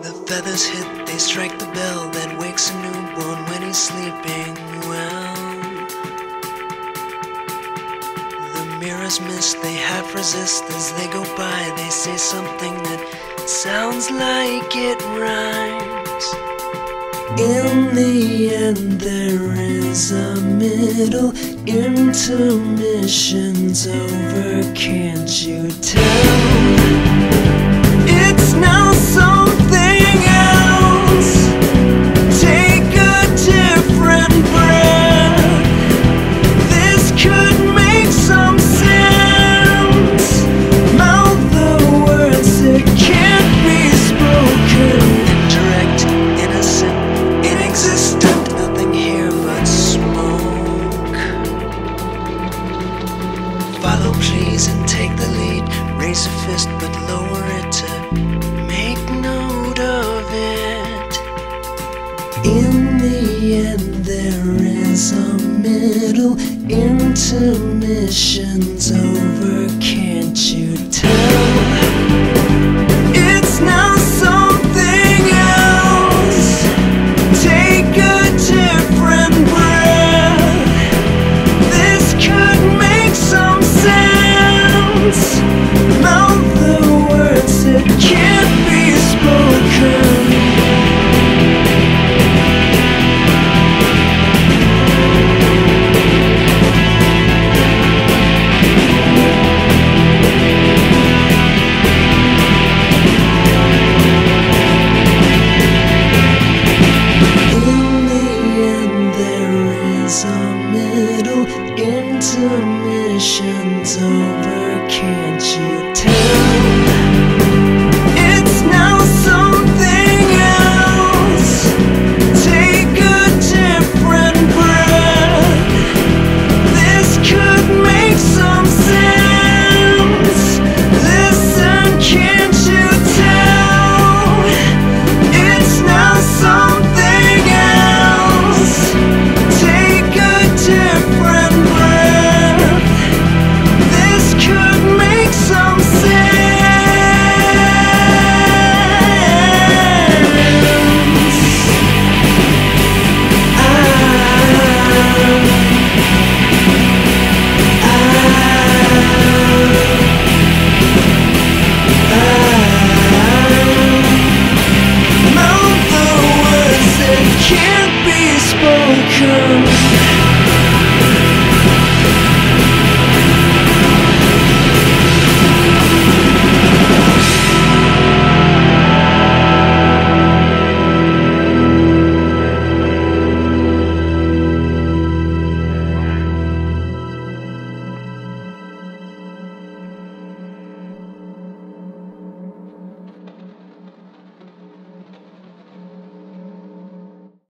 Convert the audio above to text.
The feathers hit, they strike the bell that wakes a newborn when he's sleeping well. The mirrors miss, they half resist as they go by. They say something that sounds like it rhymes. In the end, there is a middle intermission's over, can't you tell? It's now something Raise a fist, but lower it to make note of it. In the end, there is a middle intermission's over. Over. Can't you tell?